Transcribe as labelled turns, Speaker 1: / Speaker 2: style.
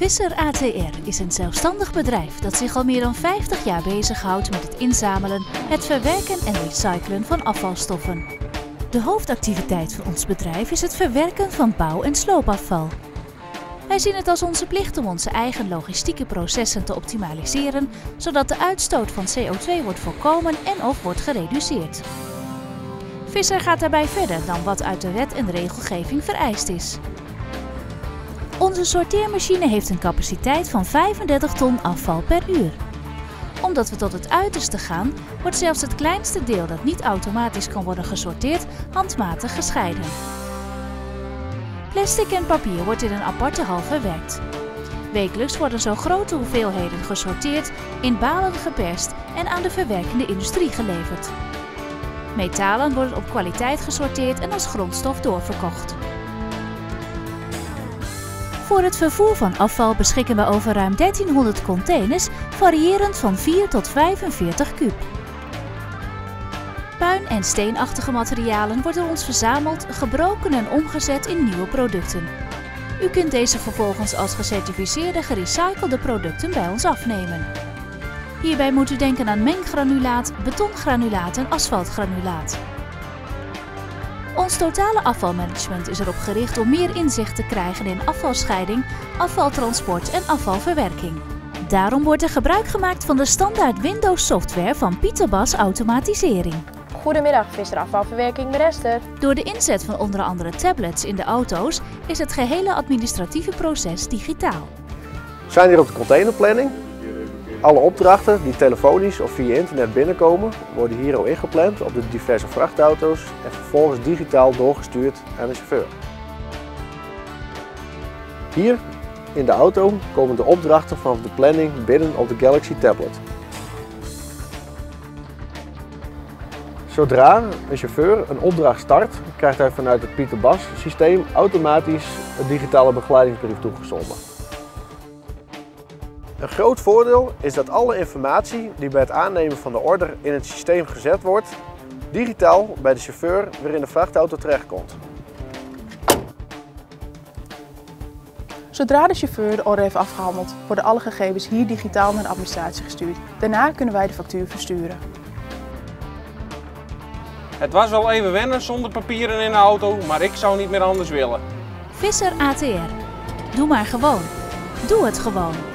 Speaker 1: Visser ATR is een zelfstandig bedrijf dat zich al meer dan 50 jaar bezighoudt met het inzamelen, het verwerken en recyclen van afvalstoffen. De hoofdactiviteit van ons bedrijf is het verwerken van bouw- en sloopafval. Wij zien het als onze plicht om onze eigen logistieke processen te optimaliseren, zodat de uitstoot van CO2 wordt voorkomen en of wordt gereduceerd. Visser gaat daarbij verder dan wat uit de wet en regelgeving vereist is. Onze sorteermachine heeft een capaciteit van 35 ton afval per uur. Omdat we tot het uiterste gaan, wordt zelfs het kleinste deel dat niet automatisch kan worden gesorteerd handmatig gescheiden. Plastic en papier wordt in een aparte hal verwerkt. Wekelijks worden zo grote hoeveelheden gesorteerd, in balen geperst en aan de verwerkende industrie geleverd. Metalen worden op kwaliteit gesorteerd en als grondstof doorverkocht. Voor het vervoer van afval beschikken we over ruim 1300 containers, variërend van 4 tot 45 kub. Puin- en steenachtige materialen worden ons verzameld, gebroken en omgezet in nieuwe producten. U kunt deze vervolgens als gecertificeerde gerecyclede producten bij ons afnemen. Hierbij moet u denken aan menggranulaat, betongranulaat en asfaltgranulaat. Ons totale afvalmanagement is erop gericht om meer inzicht te krijgen in afvalscheiding, afvaltransport en afvalverwerking. Daarom wordt er gebruik gemaakt van de standaard Windows software van Pieterbas Automatisering.
Speaker 2: Goedemiddag, Visser Afvalverwerking met Esther.
Speaker 1: Door de inzet van onder andere tablets in de auto's is het gehele administratieve proces digitaal.
Speaker 3: We zijn hier op de containerplanning. Alle opdrachten die telefonisch of via internet binnenkomen, worden hier al ingepland op de diverse vrachtauto's en vervolgens digitaal doorgestuurd aan de chauffeur. Hier in de auto komen de opdrachten van de planning binnen op de Galaxy tablet. Zodra een chauffeur een opdracht start, krijgt hij vanuit het Pieter Bas systeem automatisch een digitale begeleidingsbrief toegezonden. Een groot voordeel is dat alle informatie die bij het aannemen van de order in het systeem gezet wordt, digitaal bij de chauffeur weer in de vrachtauto terechtkomt.
Speaker 2: Zodra de chauffeur de order heeft afgehandeld, worden alle gegevens hier digitaal naar de administratie gestuurd. Daarna kunnen wij de factuur versturen.
Speaker 4: Het was wel even wennen zonder papieren in de auto, maar ik zou niet meer anders willen.
Speaker 1: Visser ATR. Doe maar gewoon. Doe het gewoon.